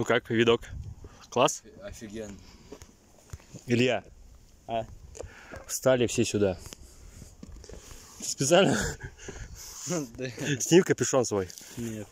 Ну как, видок? Класс? Офигенно. Илья. А? Встали все сюда. Специально сними капюшон свой. Нет.